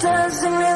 doesn't